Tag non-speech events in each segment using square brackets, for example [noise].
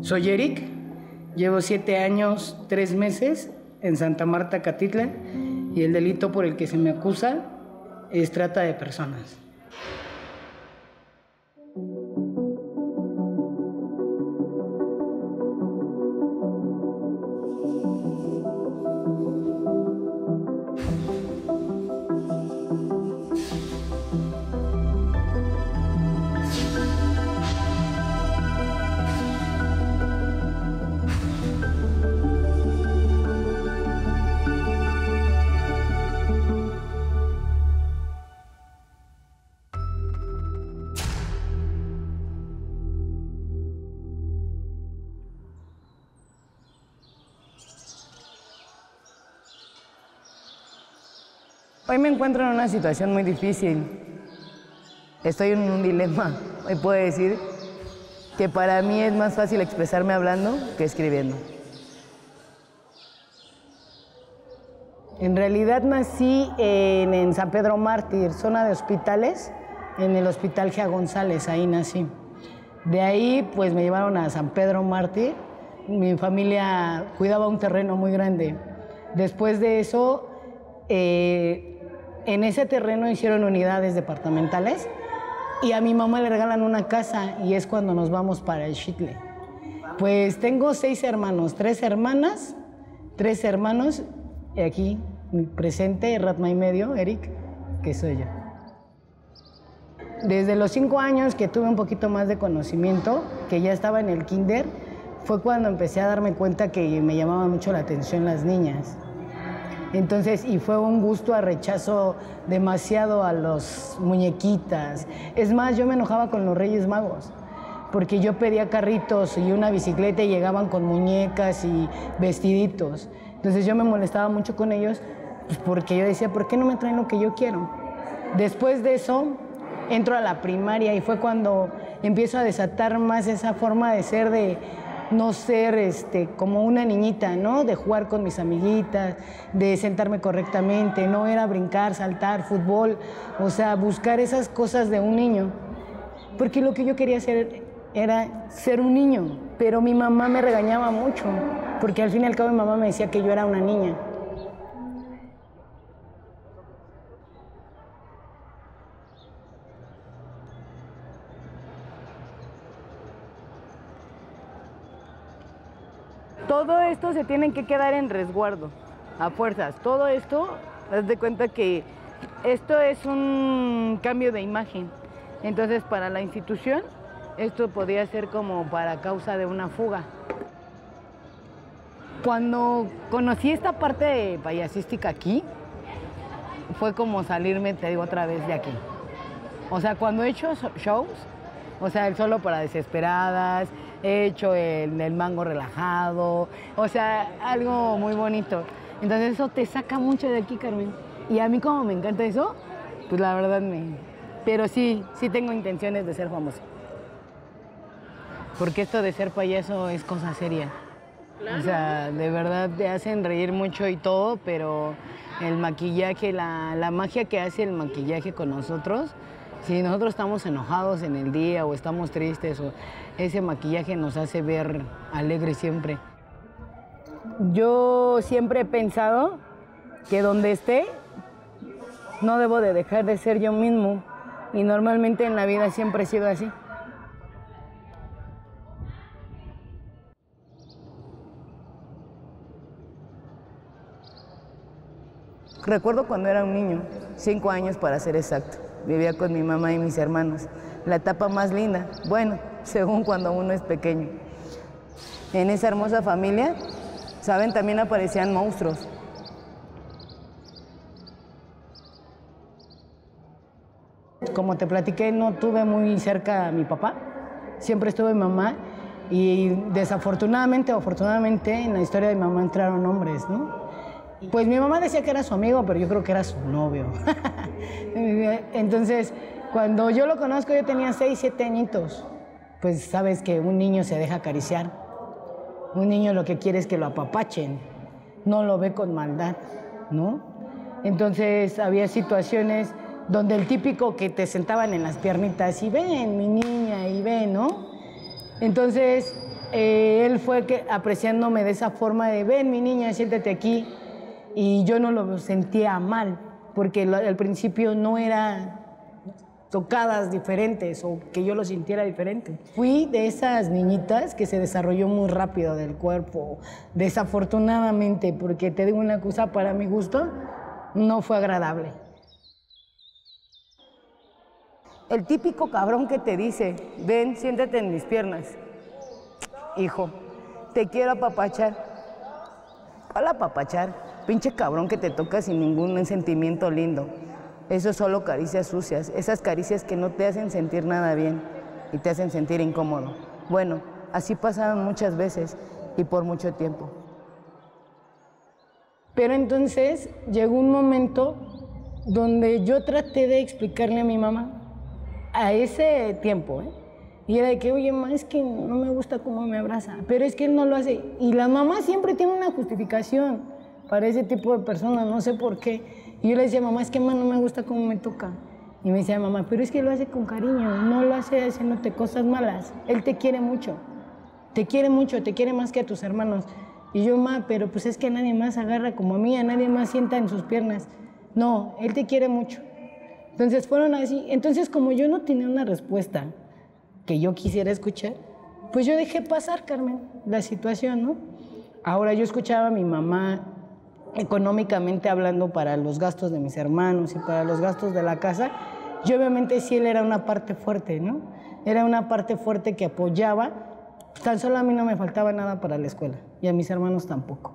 Soy Eric, llevo siete años, tres meses en Santa Marta, Catitla, y el delito por el que se me acusa es trata de personas. Encuentro en una situación muy difícil. Estoy en un dilema. Hoy puedo decir que para mí es más fácil expresarme hablando que escribiendo. En realidad nací en, en San Pedro Mártir, zona de hospitales, en el Hospital Gia González, ahí nací. De ahí pues me llevaron a San Pedro Mártir. Mi familia cuidaba un terreno muy grande. Después de eso, eh, en ese terreno hicieron unidades departamentales y a mi mamá le regalan una casa y es cuando nos vamos para el Chitle. Pues tengo seis hermanos, tres hermanas, tres hermanos, y aquí presente, Ratma y medio, Eric, que soy yo. Desde los cinco años que tuve un poquito más de conocimiento, que ya estaba en el kinder, fue cuando empecé a darme cuenta que me llamaban mucho la atención las niñas. Entonces, y fue un gusto a rechazo demasiado a los muñequitas. Es más, yo me enojaba con los Reyes Magos, porque yo pedía carritos y una bicicleta y llegaban con muñecas y vestiditos. Entonces yo me molestaba mucho con ellos pues, porque yo decía, ¿por qué no me traen lo que yo quiero? Después de eso, entro a la primaria y fue cuando empiezo a desatar más esa forma de ser de no ser este, como una niñita, ¿no? De jugar con mis amiguitas, de sentarme correctamente, no era brincar, saltar, fútbol, o sea, buscar esas cosas de un niño. Porque lo que yo quería hacer era ser un niño, pero mi mamá me regañaba mucho, porque al fin y al cabo mi mamá me decía que yo era una niña. Todo esto se tiene que quedar en resguardo, a fuerzas. Todo esto, haz de cuenta que esto es un cambio de imagen. Entonces, para la institución, esto podría ser como para causa de una fuga. Cuando conocí esta parte payasística aquí, fue como salirme, te digo otra vez, de aquí. O sea, cuando he hecho shows, o sea, el solo para desesperadas, he hecho el, el, mango relajado, o sea, algo muy bonito. Entonces eso te saca mucho de aquí, Carmen. Y a mí como me encanta eso, pues la verdad me... Pero sí, sí tengo intenciones de ser famosa. Porque esto de ser payaso es cosa seria. Claro. O sea, de verdad te hacen reír mucho y todo, pero el maquillaje, la, la magia que hace el maquillaje con nosotros, si nosotros estamos enojados en el día o estamos tristes, o ese maquillaje nos hace ver alegres siempre. Yo siempre he pensado que donde esté, no debo de dejar de ser yo mismo. Y normalmente en la vida siempre he sido así. Recuerdo cuando era un niño, cinco años para ser exacto. Vivía con mi mamá y mis hermanos. La etapa más linda, bueno, [laughs] según cuando uno es pequeño. En esa hermosa familia, saben, también aparecían monstruos. Como te platiqué, no tuve muy cerca a mi papá, siempre estuve mi mamá y desafortunadamente o afortunadamente en la historia de mi mamá entraron hombres, ¿no? Pues mi mamá decía que era su amigo, pero yo creo que era su novio. [laughs] Entonces, cuando yo lo conozco, yo tenía 6, 7 añitos. Pues sabes que un niño se deja acariciar. Un niño lo que quiere es que lo apapachen. No lo ve con maldad, ¿no? Entonces, había situaciones donde el típico que te sentaban en las piernitas y ven, mi niña, y ven, ¿no? Entonces, eh, él fue que, apreciándome de esa forma de, ven mi niña, siéntate aquí. Y yo no lo sentía mal, porque al principio no era tocadas diferentes o que yo lo sintiera diferente. Fui de esas niñitas que se desarrolló muy rápido del cuerpo, desafortunadamente, porque te digo una cosa, para mi gusto, no fue agradable. El típico cabrón que te dice, ven, siéntate en mis piernas. Hijo, te quiero apapachar. ¿Cuál apapachar? Pinche cabrón que te toca sin ningún sentimiento lindo. Eso es solo caricias sucias, esas caricias que no te hacen sentir nada bien y te hacen sentir incómodo. Bueno, así pasaron muchas veces y por mucho tiempo. Pero entonces llegó un momento donde yo traté de explicarle a mi mamá, a ese tiempo, ¿eh? y era de que, oye, mamá, es que no me gusta cómo me abraza, pero es que él no lo hace. Y la mamá siempre tiene una justificación para ese tipo de personas, no sé por qué. Y yo le decía, mamá, es que mamá no me gusta cómo me toca. Y me decía, mamá, pero es que lo hace con cariño, no lo hace haciéndote cosas malas. Él te quiere mucho, te quiere mucho, te quiere más que a tus hermanos. Y yo, mamá, pero pues es que nadie más agarra como a mí, a nadie más sienta en sus piernas. No, él te quiere mucho. Entonces fueron así. Entonces, como yo no tenía una respuesta que yo quisiera escuchar, pues yo dejé pasar, Carmen, la situación, ¿no? Ahora yo escuchaba a mi mamá económicamente hablando para los gastos de mis hermanos y para los gastos de la casa, yo obviamente sí él era una parte fuerte, ¿no? Era una parte fuerte que apoyaba, tan solo a mí no me faltaba nada para la escuela y a mis hermanos tampoco.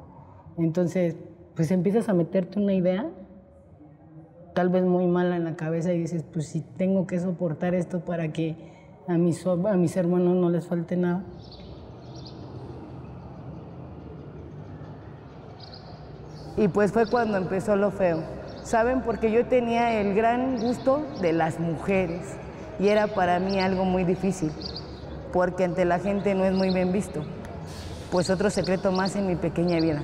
Entonces, pues empiezas a meterte una idea tal vez muy mala en la cabeza y dices, pues si tengo que soportar esto para que a mis, hermanos no les falte nada. Y pues fue cuando empezó lo feo. ¿Saben? Porque yo tenía el gran gusto de las mujeres y era para mí algo muy difícil, porque ante la gente no es muy bien visto. Pues otro secreto más en mi pequeña vida.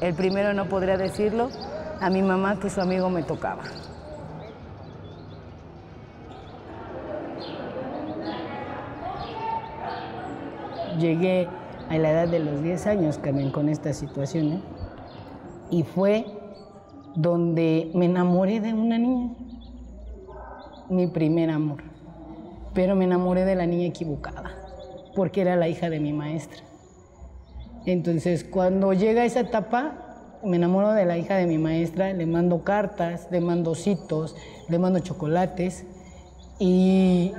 El primero no podría decirlo a mi mamá que su amigo me tocaba. Llegué a la edad de los 10 años, Carmen, con esta situación. ¿eh? Y fue donde me enamoré de una niña, mi primer amor. Pero me enamoré de la niña equivocada, porque era la hija de mi maestra. Entonces, cuando llega esa etapa, me enamoro de la hija de mi maestra, le mando cartas, le mando citos, le mando chocolates y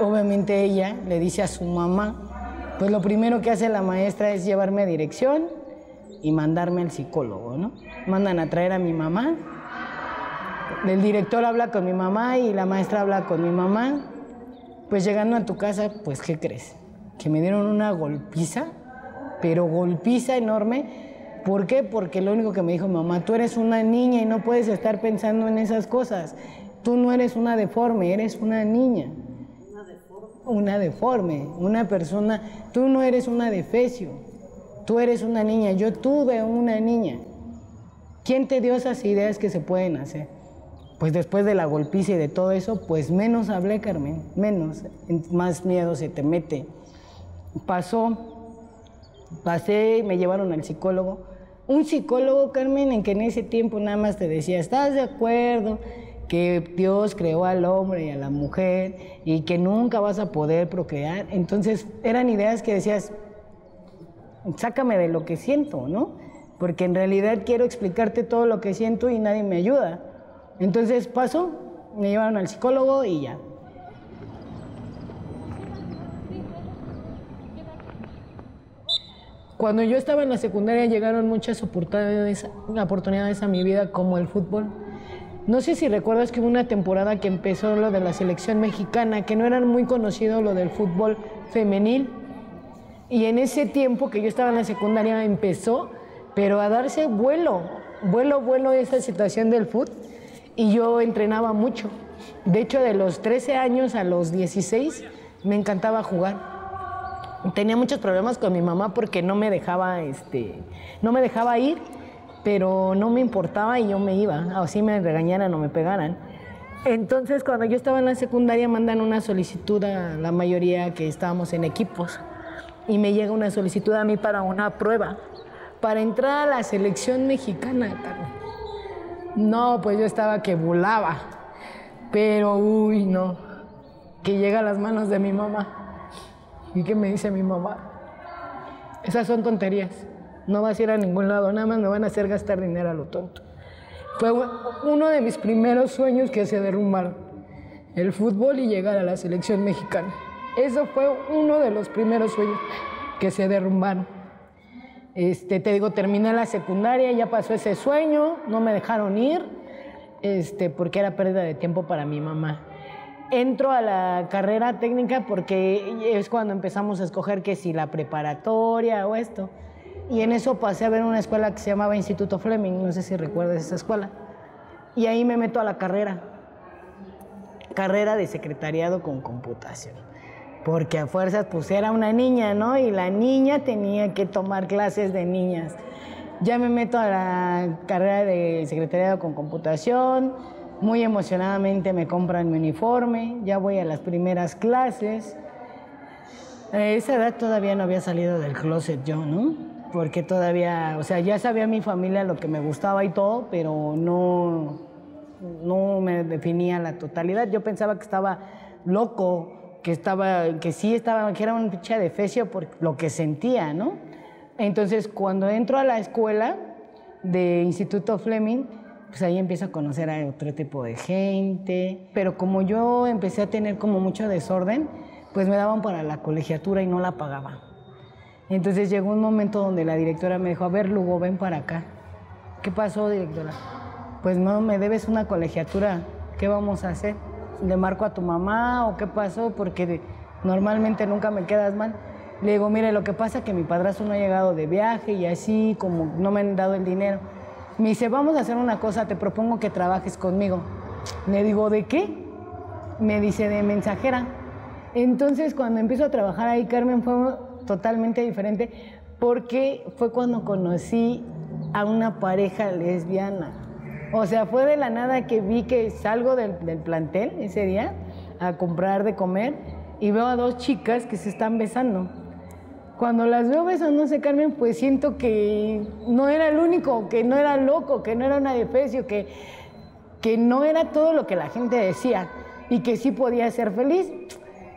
obviamente ella le dice a su mamá, pues lo primero que hace la maestra es llevarme a dirección y mandarme al psicólogo, ¿no? Mandan a traer a mi mamá, el director habla con mi mamá y la maestra habla con mi mamá. Pues llegando a tu casa, pues ¿qué crees? Que me dieron una golpiza, pero golpiza enorme. ¿Por qué? Porque lo único que me dijo mamá, tú eres una niña y no puedes estar pensando en esas cosas. Tú no eres una deforme, eres una niña. Una deforme. Una deforme, una persona, tú no eres una defecio Tú eres una niña, yo tuve una niña. ¿Quién te dio esas ideas que se pueden hacer? Pues después de la golpiza y de todo eso, pues menos hablé, Carmen, menos, más miedo se te mete. Pasó, pasé, me llevaron al psicólogo. Un psicólogo, Carmen, en que en ese tiempo nada más te decía, ¿estás de acuerdo? que Dios creó al hombre y a la mujer y que nunca vas a poder procrear. Entonces eran ideas que decías, sácame de lo que siento, ¿no? Porque en realidad quiero explicarte todo lo que siento y nadie me ayuda. Entonces paso, me llevaron al psicólogo y ya. Cuando yo estaba en la secundaria llegaron muchas oportunidades, oportunidades a mi vida como el fútbol. No sé si recuerdas que hubo una temporada que empezó lo de la selección mexicana, que no era muy conocido lo del fútbol femenil y en ese tiempo que yo estaba en la secundaria empezó, pero a darse vuelo, vuelo, vuelo esa situación del fútbol. Y yo entrenaba mucho. De hecho, de los 13 años a los 16 me encantaba jugar. Tenía muchos problemas con mi mamá porque no me dejaba, este, no me dejaba ir, pero no me importaba y yo me iba, así me regañaran o me pegaran. Entonces, cuando yo estaba en la secundaria, mandan una solicitud a la mayoría que estábamos en equipos y me llega una solicitud a mí para una prueba, para entrar a la selección mexicana, No, pues yo estaba que volaba, pero uy, no, que llega a las manos de mi mamá. ¿Y qué me dice mi mamá? Esas son tonterías. No vas a ir a ningún lado, nada más me van a hacer gastar dinero a lo tonto. Fue uno de mis primeros sueños que se derrumbaron. El fútbol y llegar a la selección mexicana. Eso fue uno de los primeros sueños que se derrumbaron. Este, te digo, terminé la secundaria, ya pasó ese sueño, no me dejaron ir, este, porque era pérdida de tiempo para mi mamá entro a la carrera técnica porque es cuando empezamos a escoger que si la preparatoria o esto. Y en eso pasé a ver una escuela que se llamaba Instituto Fleming, no sé si recuerdas esa escuela. Y ahí me meto a la carrera, carrera de secretariado con computación. Porque a fuerzas pues era una niña, ¿no? Y la niña tenía que tomar clases de niñas. Ya me meto a la carrera de secretariado con computación, muy emocionadamente me compran mi uniforme, ya voy a las primeras clases. A esa edad todavía no había salido del closet yo, ¿no? Porque todavía, o sea, ya sabía mi familia lo que me gustaba y todo, pero no, no me definía la totalidad. Yo pensaba que estaba loco, que estaba, que sí estaba, que era un pinche defecio por lo que sentía, ¿no? Entonces, cuando entro a la escuela de Instituto Fleming, pues ahí empiezo a conocer a otro tipo de gente, pero como yo empecé a tener como mucho desorden, pues me daban para la colegiatura y no la pagaba. Entonces llegó un momento donde la directora me dijo, a ver, Lugo, ven para acá. ¿Qué pasó, directora? Pues no, me debes una colegiatura, ¿qué vamos a hacer? ¿Le marco a tu mamá o qué pasó? Porque normalmente nunca me quedas mal. Le digo, mire, lo que pasa es que mi padrastro no ha llegado de viaje y así como no me han dado el dinero me dice, vamos a hacer una cosa, te propongo que trabajes conmigo. Le digo, ¿de qué? Me dice, de mensajera. Entonces, cuando empiezo a trabajar ahí, Carmen, fue totalmente diferente porque fue cuando conocí a una pareja lesbiana. O sea, fue de la nada que vi que salgo del, del plantel ese día a comprar de comer y veo a dos chicas que se están besando cuando las veo besándose, Carmen, pues siento que no era el único, que no era loco, que no era una defecio, que, que no era todo lo que la gente decía y que sí podía ser feliz.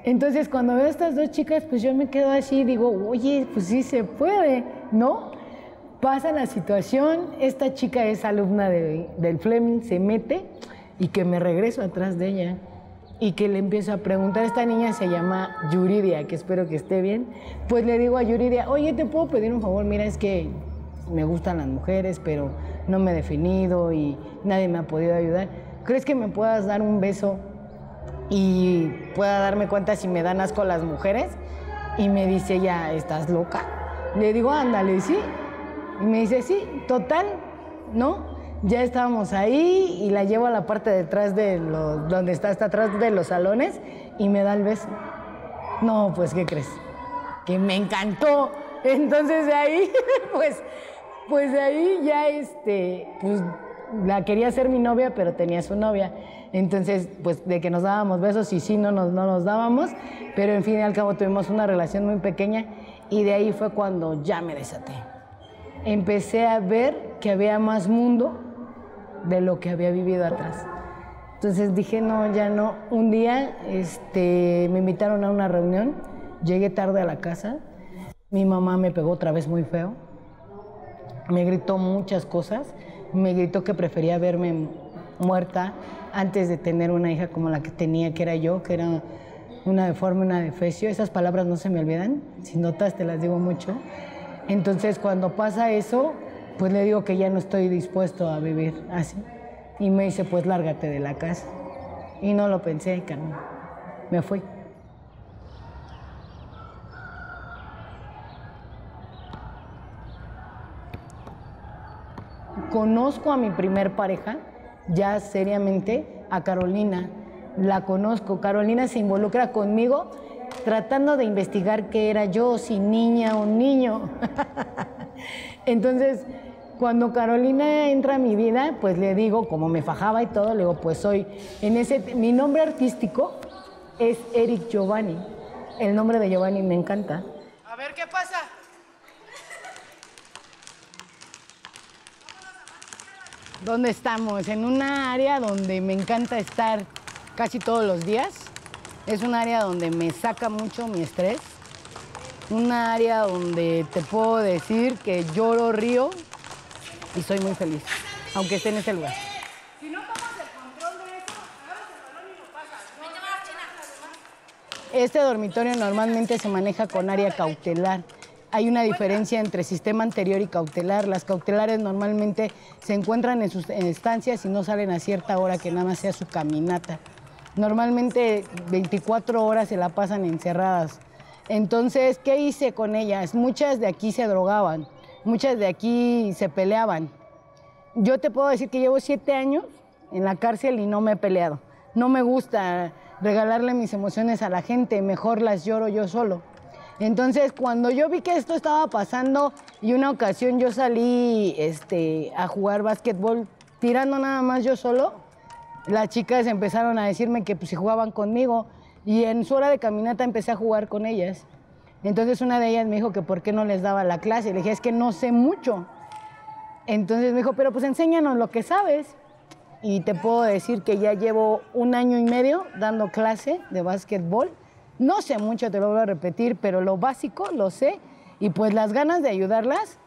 Entonces, cuando veo a estas dos chicas, pues yo me quedo así y digo, oye, pues sí se puede, ¿no? Pasa la situación, esta chica es alumna del Fleming, se mete y que me regreso atrás de ella y que le empiezo a preguntar, esta niña se llama Yuridia, que espero que esté bien, pues le digo a Yuridia, oye, ¿te puedo pedir un favor? Mira, es que me gustan las mujeres, pero no me he definido y nadie me ha podido ayudar. ¿Crees que me puedas dar un beso y pueda darme cuenta si me dan asco las mujeres? Y me dice ya, ¿estás loca? Le digo, ándale, sí. Y me dice, sí, total, ¿no? ya estábamos ahí y la llevo a la parte detrás de los, donde está hasta atrás de los salones y me da el beso. No, pues, ¿qué crees? Que me encantó. Entonces de ahí, [laughs] pues, pues de ahí ya este, pues la quería ser mi novia, pero tenía su novia. Entonces, pues de que nos dábamos besos y sí, no nos, no nos dábamos, pero en fin y al cabo tuvimos una relación muy pequeña y de ahí fue cuando ya me desaté. Empecé a ver que había más mundo de lo que había vivido atrás. Entonces dije, no, ya no. Un día este, me invitaron a una reunión, llegué tarde a la casa, mi mamá me pegó otra vez muy feo, me gritó muchas cosas, me gritó que prefería verme muerta antes de tener una hija como la que tenía, que era yo, que era una deforme, una defecio. Esas palabras no se me olvidan, si notas te las digo mucho. Entonces cuando pasa eso, pues le digo que ya no estoy dispuesto a vivir así. Y me dice, pues lárgate de la casa. Y no lo pensé, Carmen. Me fui. Conozco a mi primer pareja, ya seriamente, a Carolina. La conozco. Carolina se involucra conmigo tratando de investigar qué era yo, si niña o niño. [laughs] Entonces, cuando Carolina entra a mi vida, pues le digo, como me fajaba y todo, le digo, pues soy, en ese, mi nombre artístico es Eric Giovanni. El nombre de Giovanni me encanta. A ver qué pasa. ¿Dónde estamos? En una área donde me encanta estar casi todos los días. Es un área donde me saca mucho mi estrés. Un área donde te puedo decir que lloro, río y soy muy feliz, aunque esté en ese lugar. Si no tomas el control de eso, agarras el balón y lo pasas. Este dormitorio normalmente se maneja con área cautelar hay una diferencia entre sistema anterior y cautelar. Las cautelares normalmente se encuentran en sus estancias y no salen a cierta hora que nada más sea su caminata. Normalmente 24 horas se la pasan encerradas. Entonces, ¿qué hice con ellas? Muchas de aquí se drogaban, muchas de aquí se peleaban. Yo te puedo decir que llevo siete años en la cárcel y no me he peleado. No me gusta regalarle mis emociones a la gente, mejor las lloro yo solo. Entonces, cuando yo vi que esto estaba pasando y una ocasión yo salí este, a jugar básquetbol tirando nada más yo solo, las chicas empezaron a decirme que pues, si jugaban conmigo y en su hora de caminata empecé a jugar con ellas. Entonces una de ellas me dijo que por qué no les daba la clase. Le dije, es que no sé mucho. Entonces me dijo, pero pues enséñanos lo que sabes. Y te puedo decir que ya llevo un año y medio dando clase de básquetbol no sé mucho, te lo voy a repetir, pero lo básico lo sé y pues las ganas de ayudarlas,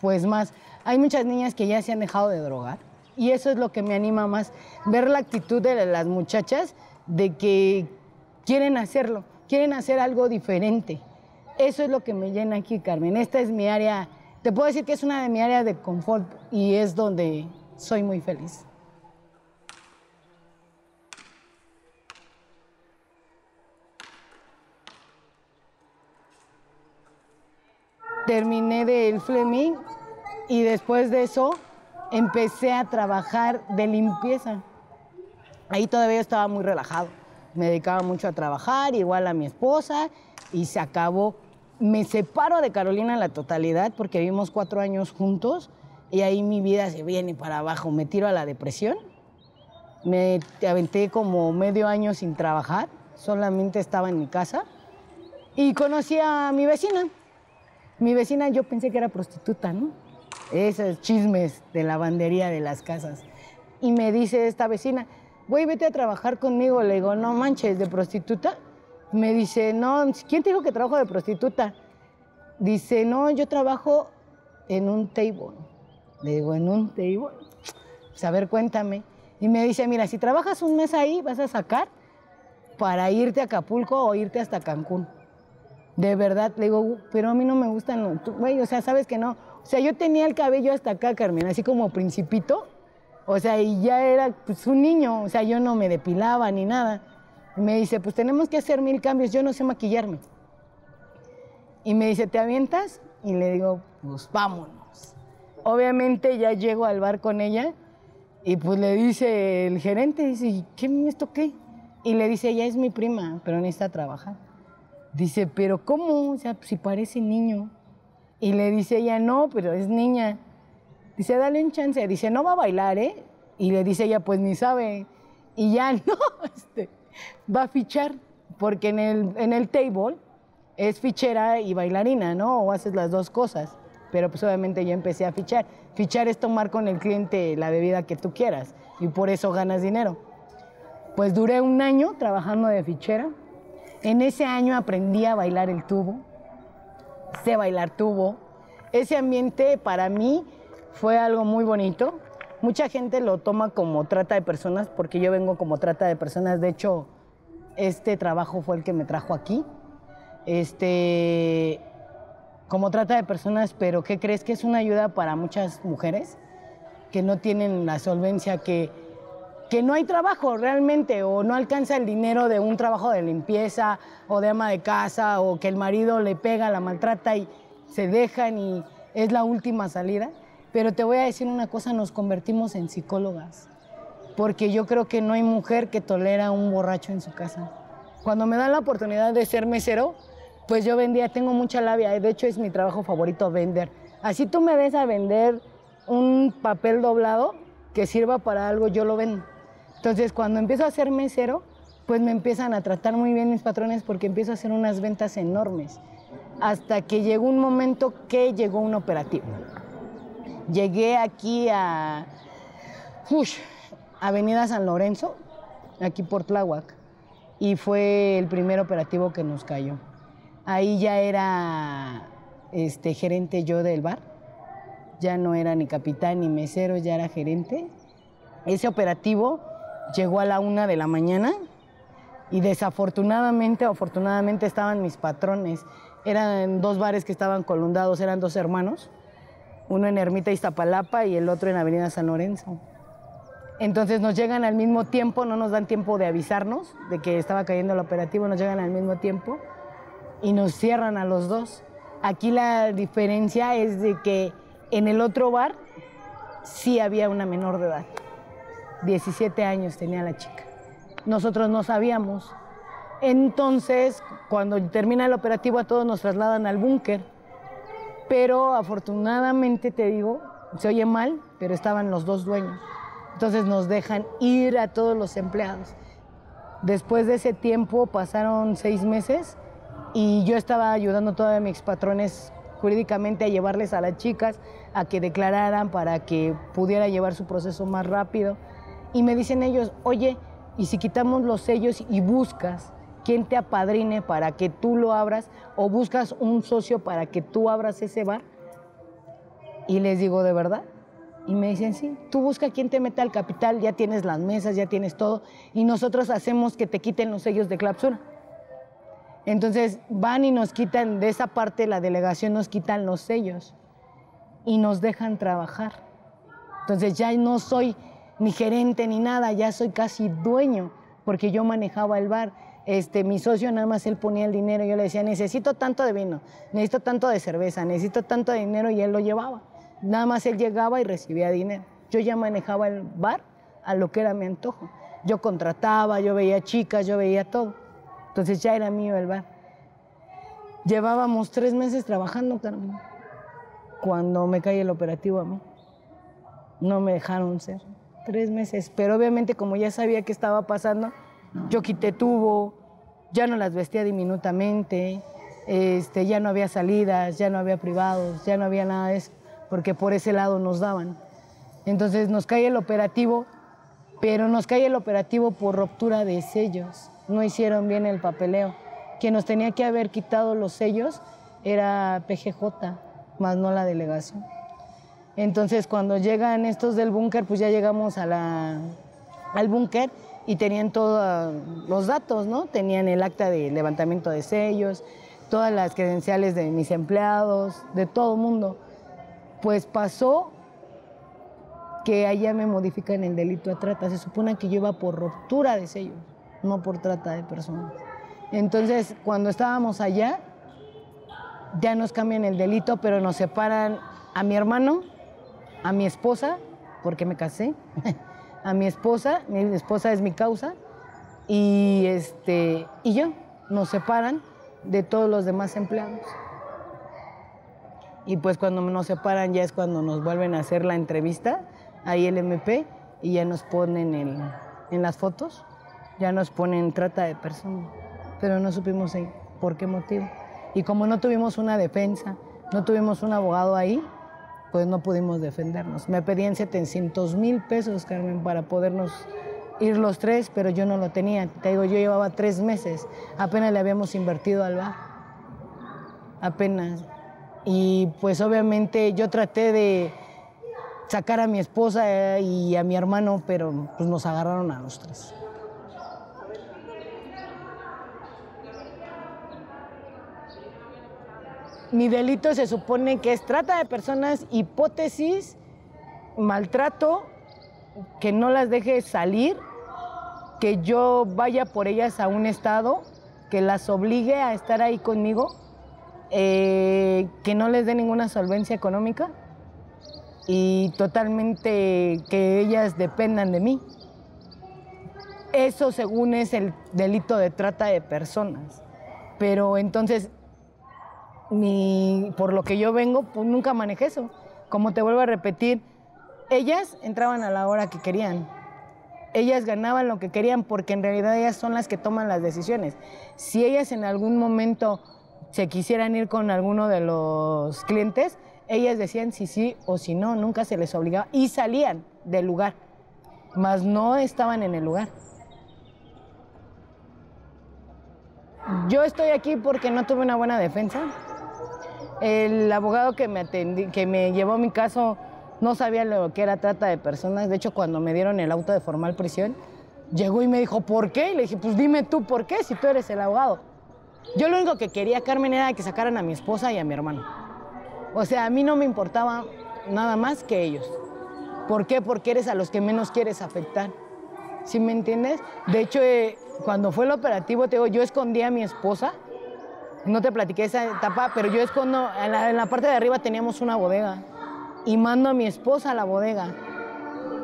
pues más. Hay muchas niñas que ya se han dejado de drogar y eso es lo que me anima más, ver la actitud de las muchachas de que quieren hacerlo, quieren hacer algo diferente. Eso es lo que me llena aquí, Carmen. Esta es mi área, te puedo decir que es una de mi área de confort y es donde soy muy feliz. terminé del Fleming y después de eso empecé a trabajar de limpieza. Ahí todavía estaba muy relajado. Me dedicaba mucho a trabajar, igual a mi esposa, y se acabó. Me separo de Carolina en la totalidad porque vivimos cuatro años juntos y ahí mi vida se viene para abajo. Me tiro a la depresión. Me aventé como medio año sin trabajar, solamente estaba en mi casa y conocí a mi vecina. Mi vecina yo pensé que era prostituta, ¿no? Esos chismes de lavandería de las casas. Y me dice esta vecina, güey, vete a trabajar conmigo. Le digo, no manches, ¿de prostituta? Me dice, no, ¿quién te dijo que trabajo de prostituta? Dice, no, yo trabajo en un table. Le digo, ¿en un table? Pues a ver, cuéntame. Y me dice, mira, si trabajas un mes ahí, vas a sacar para irte a Acapulco o irte hasta Cancún. De verdad, le digo, pero a mí no me gustan, güey, o sea, sabes que no. O sea, yo tenía el cabello hasta acá, Carmen, así como principito. O sea, y ya era pues, un niño, o sea, yo no me depilaba ni nada. Me dice, pues tenemos que hacer mil cambios, yo no sé maquillarme. Y me dice, ¿te avientas? Y le digo, pues vámonos. Obviamente ya llego al bar con ella y pues le dice el gerente, dice, ¿qué esto qué? Y le dice, ella es mi prima, pero necesita trabajar. Dice, pero ¿cómo? O sea, si parece niño. Y le dice ella, no, pero es niña. Dice, dale un chance. Dice, no va a bailar, ¿eh? Y le dice ella, pues ni sabe. Y ya [laughs] no, este, va a fichar, porque en el, en el table es fichera y bailarina, ¿no? O haces las dos cosas. Pero pues obviamente yo empecé a fichar. Fichar es tomar con el cliente la bebida que tú quieras y por eso ganas dinero. Pues duré un año trabajando de fichera en ese año aprendí a bailar el tubo, sé bailar tubo. Ese ambiente para mí fue algo muy bonito. Mucha gente lo toma como trata de personas porque yo vengo como trata de personas. De hecho, este trabajo fue el que me trajo aquí. Este, como trata de personas, pero ¿qué crees que es una ayuda para muchas mujeres que no tienen la solvencia que que no hay trabajo realmente o no alcanza el dinero de un trabajo de limpieza o de ama de casa o que el marido le pega, la maltrata y se dejan y es la última salida. Pero te voy a decir una cosa, nos convertimos en psicólogas, porque yo creo que no hay mujer que tolera a un borracho en su casa. Cuando me dan la oportunidad de ser mesero, pues yo vendía, tengo mucha labia, de hecho es mi trabajo favorito vender. Así tú me ves a vender un papel doblado que sirva para algo, yo lo vendo. Entonces, cuando empiezo a ser mesero, pues me empiezan a tratar muy bien mis patrones porque empiezo a hacer unas ventas enormes. hasta que llegó un momento que llegó un operativo. Llegué aquí a ush, Avenida San Lorenzo, aquí por Tláhuac, y fue el primer operativo que nos cayó. Ahí ya era este, gerente yo del bar, ya no era ni capitán ni mesero, ya era gerente. Ese operativo llegó a la una de la mañana y desafortunadamente afortunadamente estaban mis patrones. Eran dos bares que estaban colundados, eran dos hermanos, uno en Ermita Iztapalapa y el otro en Avenida San Lorenzo. Entonces nos llegan al mismo tiempo, no nos dan tiempo de avisarnos de que estaba cayendo el operativo, nos llegan al mismo tiempo y nos cierran a los dos. Aquí la diferencia es de que en el otro bar sí había una menor de edad. 17 años tenía la chica. Nosotros no sabíamos. Entonces, cuando termina el operativo, a todos nos trasladan al búnker. Pero afortunadamente, te digo, se oye mal, pero estaban los dos dueños. Entonces nos dejan ir a todos los empleados. Después de ese tiempo pasaron seis meses y yo estaba ayudando todavía a mis patrones jurídicamente a llevarles a las chicas a que declararan para que pudiera llevar su proceso más rápido. Y me dicen ellos, oye, ¿y si quitamos los sellos y buscas quién te apadrine para que tú lo abras o buscas un socio para que tú abras ese bar? Y les digo, ¿de verdad? Y me dicen, sí, tú busca quién te meta al capital, ya tienes las mesas, ya tienes todo, y nosotros hacemos que te quiten los sellos de clausura. Entonces van y nos quitan, de esa parte la delegación nos quitan los sellos y nos dejan trabajar. Entonces ya no soy ni gerente ni nada, ya soy casi dueño, porque yo manejaba el bar. Este, mi socio nada más él ponía el dinero, yo le decía, necesito tanto de vino, necesito tanto de cerveza, necesito tanto de dinero y él lo llevaba. Nada más él llegaba y recibía dinero. Yo ya manejaba el bar a lo que era mi antojo. Yo contrataba, yo veía chicas, yo veía todo. Entonces ya era mío el bar. Llevábamos tres meses trabajando, Carmen, cuando me cae el operativo a mí. No me dejaron ser. Tres meses. Pero obviamente como ya sabía qué estaba pasando, yo quité tubo, ya no las vestía diminutamente, este, ya no había salidas, ya no había privados, ya no había nada de eso, porque por ese lado nos daban. Entonces nos cae el operativo, pero nos cae el operativo por ruptura de sellos. No hicieron bien el papeleo. Quien nos tenía que haber quitado los sellos era PGJ, más no la delegación. Entonces, cuando llegan estos del búnker, pues ya llegamos al búnker y tenían todos los datos, ¿no? Tenían el acta de levantamiento de sellos, todas las credenciales de mis empleados, de todo el mundo. Pues pasó que allá me modifican el delito de trata. Se supone que yo iba por ruptura de sellos, no por trata de personas. Entonces, cuando estábamos allá, ya nos cambian el delito, pero nos separan a mi hermano, a mi esposa, porque me casé, [laughs] a mi esposa, mi esposa es mi causa, y, este, y yo, nos separan de todos los demás empleados. Y pues cuando nos separan ya es cuando nos vuelven a hacer la entrevista, ahí el MP, y ya nos ponen en las fotos, ya nos ponen trata de personas, pero no supimos por qué motivo. Y como no tuvimos una defensa, no tuvimos un abogado ahí, pues no pudimos defendernos. Me pedían 700 mil pesos, Carmen, para podernos ir los tres, pero yo no lo tenía. Te digo, yo llevaba tres meses, apenas le habíamos invertido al bar. Apenas. Y pues obviamente yo traté de sacar a mi esposa y a mi hermano, pero pues nos agarraron a los tres. Mi delito se supone que es trata de personas, hipótesis, maltrato, que no las deje salir, que yo vaya por ellas a un estado, que las obligue a estar ahí conmigo, eh, que no les dé ninguna solvencia económica y totalmente que ellas dependan de mí. Eso según es el delito de trata de personas. Pero entonces ni por lo que yo vengo, pues nunca manejé eso. Como te vuelvo a repetir, ellas entraban a la hora que querían. Ellas ganaban lo que querían porque en realidad ellas son las que toman las decisiones. Si ellas en algún momento se quisieran ir con alguno de los clientes, ellas decían si sí o si no, nunca se les obligaba y salían del lugar, mas no estaban en el lugar. Yo estoy aquí porque no tuve una buena defensa. El abogado que me, que me llevó mi caso no sabía lo que era trata de personas. De hecho, cuando me dieron el auto de formal prisión, llegó y me dijo, ¿por qué? Y le dije, pues dime tú por qué si tú eres el abogado. Yo lo único que quería, Carmen, era que sacaran a mi esposa y a mi hermano. O sea, a mí no me importaba nada más que ellos. ¿Por qué? Porque eres a los que menos quieres afectar. ¿Sí me entiendes? De hecho, eh, cuando fue el operativo, te digo, yo escondí a mi esposa. No te platiqué esa etapa, pero yo en la, en la parte de arriba teníamos una bodega y mando a mi esposa a la bodega.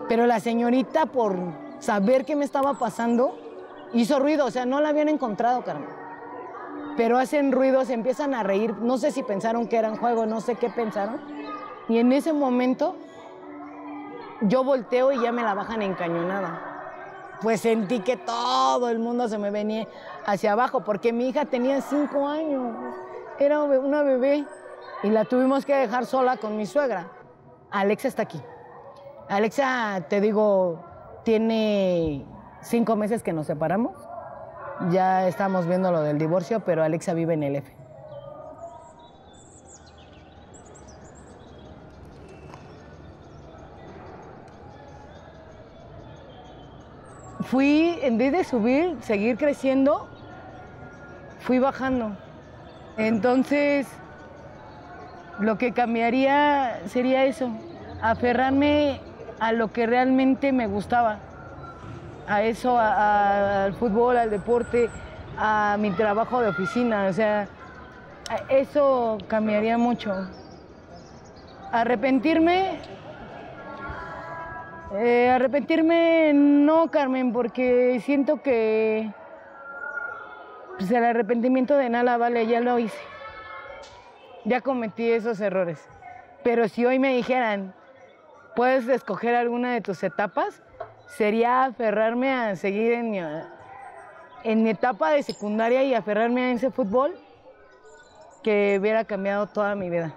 Pero la señorita, por saber qué me estaba pasando, hizo ruido, o sea, no la habían encontrado, Carmen. Pero hacen ruido, se empiezan a reír, no sé si pensaron que era un juego, no sé qué pensaron. Y en ese momento yo volteo y ya me la bajan encañonada pues sentí que todo el mundo se me venía hacia abajo, porque mi hija tenía cinco años, era una bebé y la tuvimos que dejar sola con mi suegra. Alexa está aquí. Alexa, te digo, tiene cinco meses que nos separamos. Ya estamos viendo lo del divorcio, pero Alexa vive en el F. fui, en vez de subir, seguir creciendo, fui bajando. Entonces, lo que cambiaría sería eso, aferrarme a lo que realmente me gustaba, a eso, al fútbol, al deporte, a mi trabajo de oficina, o sea, eso cambiaría mucho. Arrepentirme, eh, arrepentirme no, Carmen, porque siento que pues, el arrepentimiento de nada vale, ya lo hice. Ya cometí esos errores. Pero si hoy me dijeran, puedes escoger alguna de tus etapas, sería aferrarme a seguir en en mi etapa de secundaria y aferrarme a ese fútbol que hubiera cambiado toda mi vida.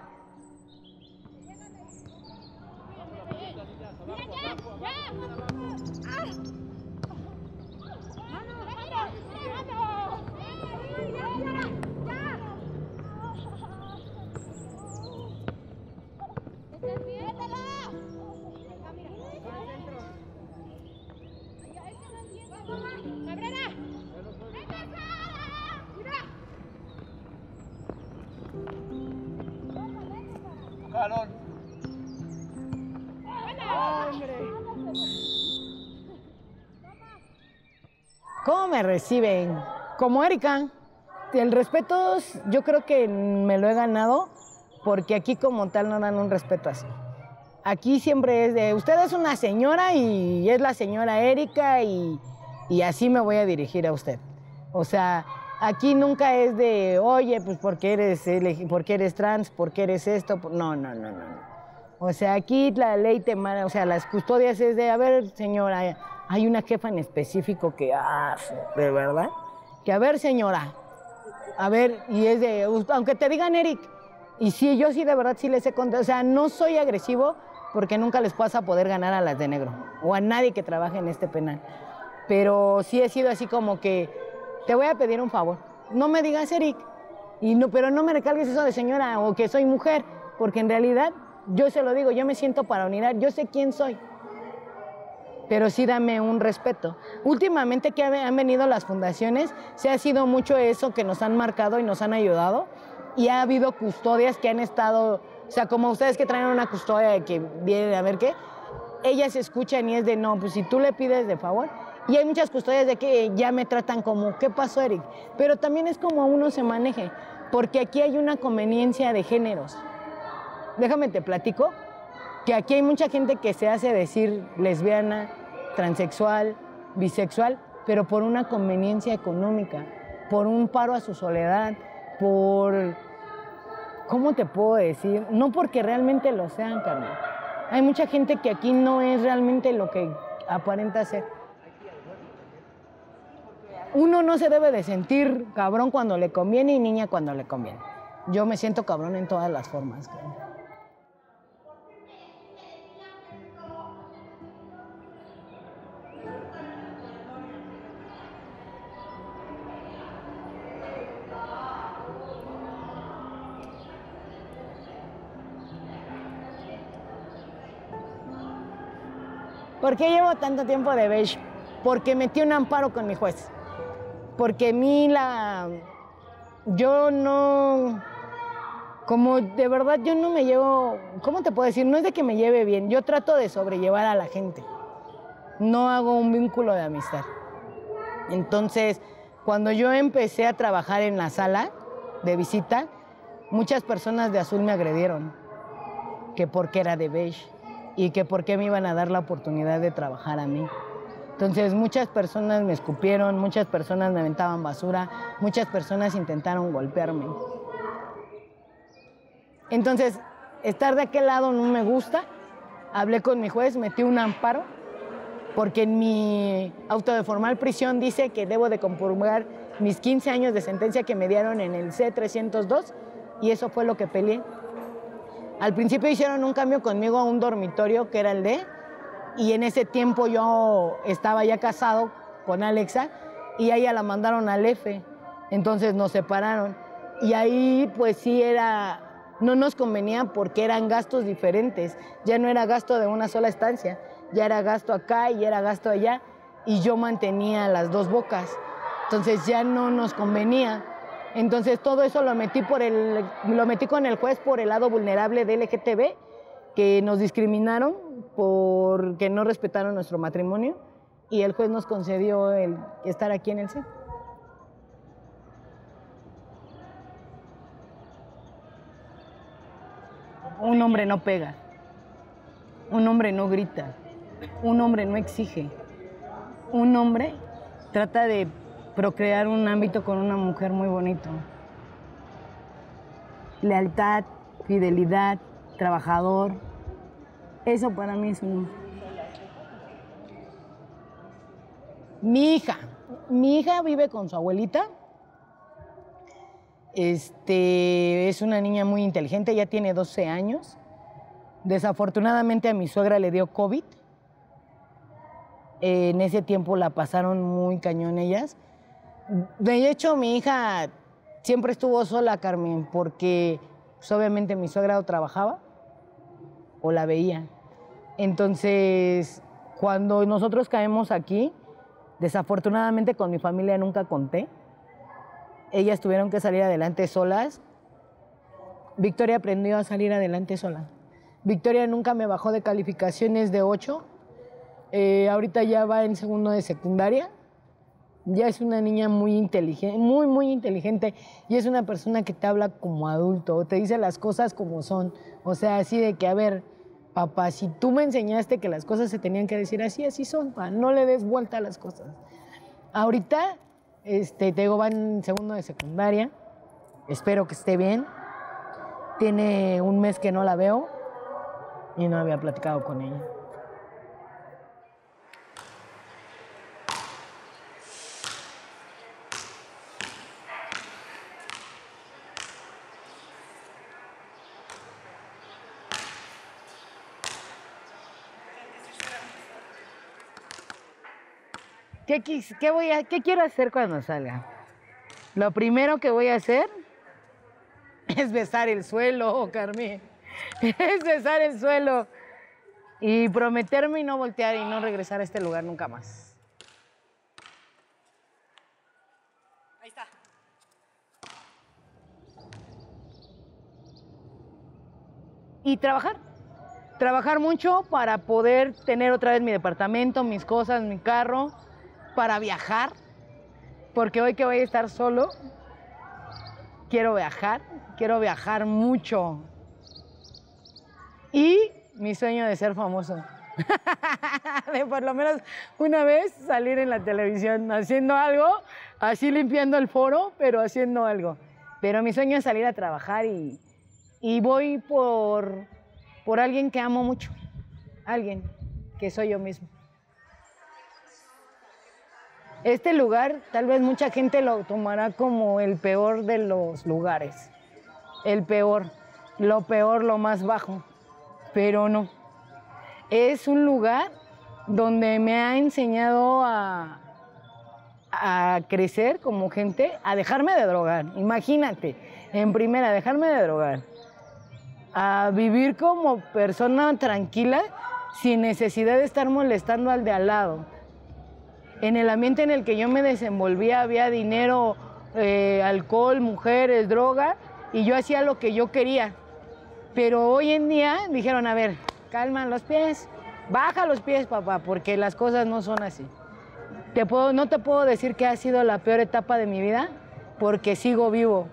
¿Cómo me reciben? Como Erika. El respeto yo creo que me lo he ganado porque aquí como tal no dan un respeto así. Aquí siempre es de, usted es una señora y es la señora Erika y, y así me voy a dirigir a usted. O sea, aquí nunca es de, oye, pues porque eres, porque eres trans, porque eres esto. No, no, no, no. O sea, aquí la ley te manda, o sea, las custodias es de, a ver, señora, hay una jefa en específico que, ah, de verdad, que a ver, señora, a ver, y es de, aunque te digan Eric, y sí, yo sí de verdad sí les he contado, o sea, no soy agresivo porque nunca les pasa poder ganar a las de negro o a nadie que trabaje en este penal. Pero sí he sido así como que, te voy a pedir un favor, no me digas Eric, y no, pero no me recalgues eso de señora o que soy mujer, porque en realidad yo se lo digo, yo me siento para unidad, yo sé quién soy, pero sí dame un respeto. Últimamente que han venido las fundaciones, se ha sido mucho eso que nos han marcado y nos han ayudado, y ha habido custodias que han estado, o sea, como ustedes que traen una custodia que vienen a ver qué, ellas escuchan y es de, no, pues si tú le pides de favor, y hay muchas custodias de que ya me tratan como, ¿qué pasó, Eric? Pero también es como uno se maneje, porque aquí hay una conveniencia de géneros déjame te platico que aquí hay mucha gente que se hace decir lesbiana, transexual, bisexual, pero por una conveniencia económica, por un paro a su soledad, por, ¿cómo te puedo decir? No porque realmente lo sean, Carmen. Hay mucha gente que aquí no es realmente lo que aparenta ser. Uno no se debe de sentir cabrón cuando le conviene y niña cuando le conviene. Yo me siento cabrón en todas las formas. ¿Por qué llevo tanto tiempo de beige? Porque metí un amparo con mi juez. Porque a mí la... Yo no... Como de verdad yo no me llevo... ¿Cómo te puedo decir? No es de que me lleve bien. Yo trato de sobrellevar a la gente. No hago un vínculo de amistad. Entonces, cuando yo empecé a trabajar en la sala de visita, muchas personas de azul me agredieron. Que porque era de beige y que por qué me iban a dar la oportunidad de trabajar a mí. Entonces muchas personas me escupieron, muchas personas me aventaban basura, muchas personas intentaron golpearme. Entonces, estar de aquel lado no me gusta. Hablé con mi juez, metí un amparo, porque en mi auto de formal prisión dice que debo de comprobar mis 15 años de sentencia que me dieron en el C302 y eso fue lo que peleé. Al principio hicieron un cambio conmigo a un dormitorio que era el D, y en ese tiempo yo estaba ya casado con Alexa y a ella la mandaron al F, entonces nos separaron. Y ahí pues sí era, no nos convenía porque eran gastos diferentes, ya no era gasto de una sola estancia, ya era gasto acá y era gasto allá, y yo mantenía las dos bocas, entonces ya no nos convenía. Entonces todo eso lo metí, por el, lo metí con el juez por el lado vulnerable del LGTB, que nos discriminaron porque no respetaron nuestro matrimonio y el juez nos concedió el estar aquí en el C. Un hombre no pega, un hombre no grita, un hombre no exige, un hombre trata de procrear un ámbito con una mujer muy bonito. Lealtad, fidelidad, trabajador. Eso para mí es un... Mi hija, mi hija vive con su abuelita. Este, es una niña muy inteligente, ya tiene 12 años. Desafortunadamente a mi suegra le dio COVID. En ese tiempo la pasaron muy cañón ellas de hecho, mi hija siempre estuvo sola, Carmen, porque pues, obviamente mi suegra trabajaba o la veía. Entonces, cuando nosotros caemos aquí, desafortunadamente con mi familia nunca conté. Ellas tuvieron que salir adelante solas. Victoria aprendió a salir adelante sola. Victoria nunca me bajó de calificaciones de 8. Eh, ahorita ya va en segundo de secundaria ya es una niña muy inteligente, muy, muy inteligente, y es una persona que te habla como adulto, te dice las cosas como son. O sea, así de que, a ver, papá, si tú me enseñaste que las cosas se tenían que decir así, así son, pa, no le des vuelta a las cosas. Ahorita, este, te digo, va en segundo de secundaria, espero que esté bien. Tiene un mes que no la veo y no había platicado con ella. ¿Qué, voy a, ¿Qué quiero hacer cuando salga? Lo primero que voy a hacer [laughs] es besar el suelo, Carmen. [laughs] Es besar el suelo y prometerme y no voltear y no regresar a este lugar nunca más. Ahí está. Y trabajar. Trabajar mucho para poder tener otra vez mi departamento, mis cosas, mi carro para viajar, porque hoy que voy a estar solo, quiero viajar, quiero viajar mucho. Y mi sueño de ser famoso. [laughs] de por lo menos una vez salir en la televisión haciendo algo, así limpiando el foro, pero haciendo algo. Pero mi sueño es salir a trabajar y, y voy por, por alguien que amo mucho, alguien que soy yo mismo. Este lugar, tal vez mucha gente lo tomará como el peor de los lugares. El peor, lo peor, lo más bajo. Pero no. Es un lugar donde me ha enseñado a, crecer como gente, a dejarme de drogar. Imagínate, en primera, dejarme de drogar. A vivir como persona tranquila sin necesidad de estar molestando al de al lado. En el ambiente en el que yo me desenvolvía había dinero, eh, alcohol, mujeres, droga, y yo hacía lo que yo quería. Pero hoy en día dijeron, a ver, calma los pies, baja los pies, papá, porque las cosas no son así. Te puedo, no te puedo decir que ha sido la peor etapa de mi vida, porque sigo vivo.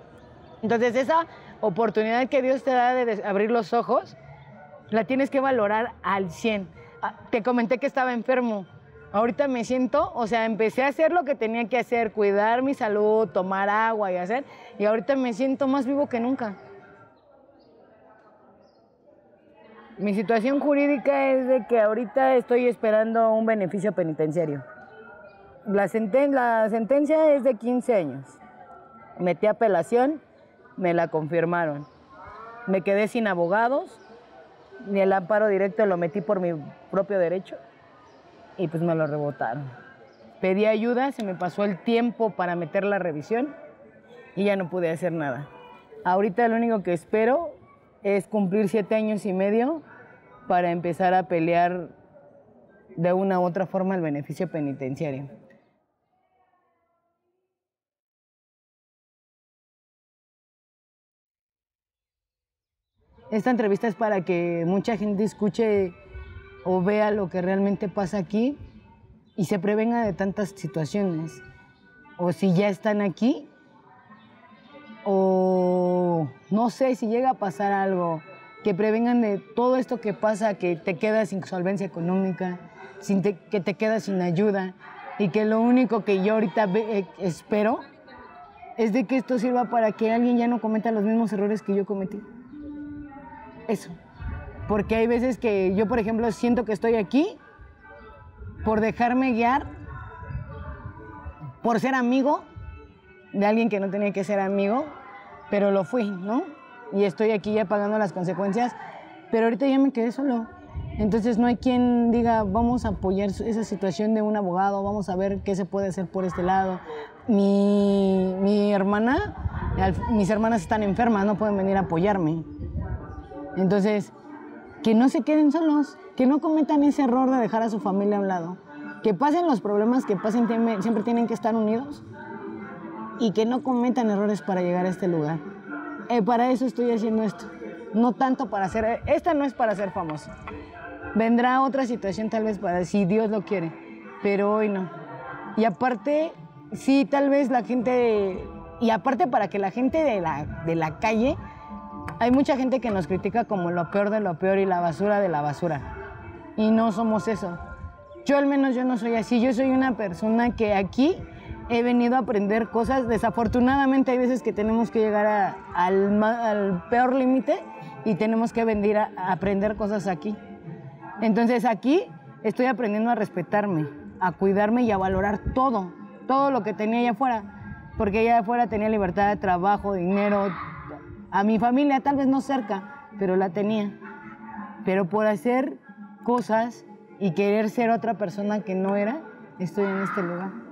Entonces esa oportunidad que Dios te da de abrir los ojos, la tienes que valorar al 100. Ah, te comenté que estaba enfermo. Ahorita me siento, o sea, empecé a hacer lo que tenía que hacer, cuidar mi salud, tomar agua y hacer, y ahorita me siento más vivo que nunca. Mi situación jurídica es de que ahorita estoy esperando un beneficio penitenciario. La, sentencia es de 15 años. Metí apelación, me la confirmaron. Me quedé sin abogados, ni el amparo directo lo metí por mi propio derecho y pues me lo rebotaron. Pedí ayuda, se me pasó el tiempo para meter la revisión y ya no pude hacer nada. Ahorita lo único que espero es cumplir siete años y medio para empezar a pelear de una u otra forma el beneficio penitenciario. Esta entrevista es para que mucha gente escuche o vea lo que realmente pasa aquí y se prevenga de tantas situaciones. O si ya están aquí, o no sé si llega a pasar algo, que prevengan de todo esto que pasa, que te quedas sin solvencia económica, sin que te quedas sin ayuda y que lo único que yo ahorita eh, espero es de que esto sirva para que alguien ya no cometa los mismos errores que yo cometí eso. Porque hay veces que yo, por ejemplo, siento que estoy aquí por dejarme guiar, por ser amigo de alguien que no tenía que ser amigo, pero lo fui, ¿no? Y estoy aquí ya pagando las consecuencias, pero ahorita ya me quedé solo. Entonces no hay quien diga, vamos a apoyar esa situación de un abogado, vamos a ver qué se puede hacer por este lado. Mi, mi hermana, mis hermanas están enfermas, no pueden venir a apoyarme. Entonces, que no se queden solos, que no cometan ese error de dejar a su familia a un lado, que pasen los problemas que pasen, siempre tienen que estar unidos y que no cometan errores para llegar a este lugar. Eh, para eso estoy haciendo esto, no tanto para ser, esta no es para ser famoso. Vendrá otra situación tal vez para si Dios lo quiere, pero hoy no. Y aparte, sí, tal vez la gente, y aparte para que la gente de la, de la calle hay mucha gente que nos critica como lo peor de lo peor y la basura de la basura. Y no somos eso. Yo al menos yo no soy así. Yo soy una persona que aquí he venido a aprender cosas. Desafortunadamente hay veces que tenemos que llegar al, peor límite y tenemos que venir a, a aprender cosas aquí. Entonces aquí estoy aprendiendo a respetarme, a cuidarme y a valorar todo, todo lo que tenía allá afuera. Porque allá afuera tenía libertad de trabajo, dinero, a mi familia, tal vez no cerca, pero la tenía. Pero por hacer cosas y querer ser otra persona que no era, estoy en este lugar.